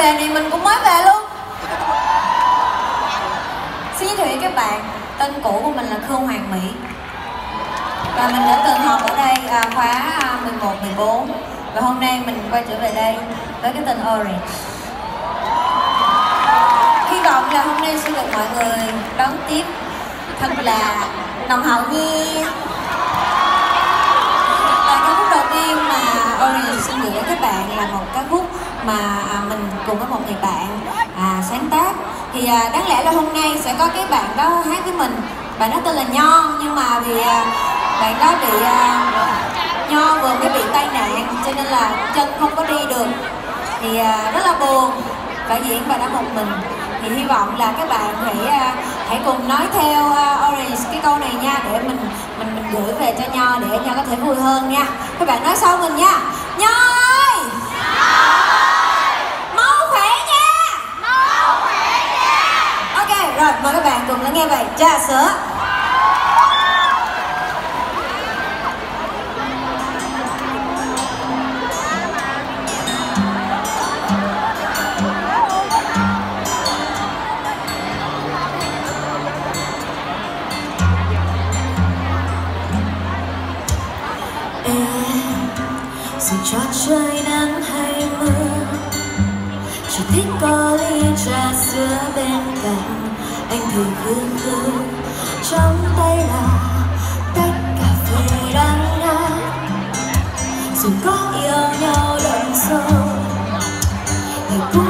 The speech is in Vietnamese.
về này mình cũng mới về luôn. Xin giới thiệu các bạn tên cũ của mình là khương hoàng mỹ. Và mình đã từng học ở đây à, khóa à, 11, 14 và hôm nay mình quay trở về đây với cái tên Orange. Hy vọng là hôm nay sẽ được mọi người đón tiếp thật là nồng hậu nha và ca khúc đầu tiên mà Orange xin gửi đến các bạn là một ca khúc mà à, mình cùng với một người bạn à, sáng tác. Thì à, đáng lẽ là hôm nay sẽ có cái bạn đó hát với mình. Bạn đó tên là Nho nhưng mà vì à, bạn đó bị à, Nho vừa mới bị tai nạn cho nên là chân không có đi được. Thì à, rất là buồn phải diễn và đã một mình. Thì hy vọng là các bạn hãy à, hãy cùng nói theo uh, Orange cái câu này nha để mình mình mình gửi về cho Nho để Nho có thể vui hơn nha. Các bạn nói sau mình nha. Nho! Rồi, mời các bạn cùng lắng nghe bài trà sữa em, dù cho trời nắng hay mưa thích có ly trà sữa bên cạnh. Anh thì vương hương trong tay là tách cà phê đang ngát dù có yêu nhau đậm sâu thì cũng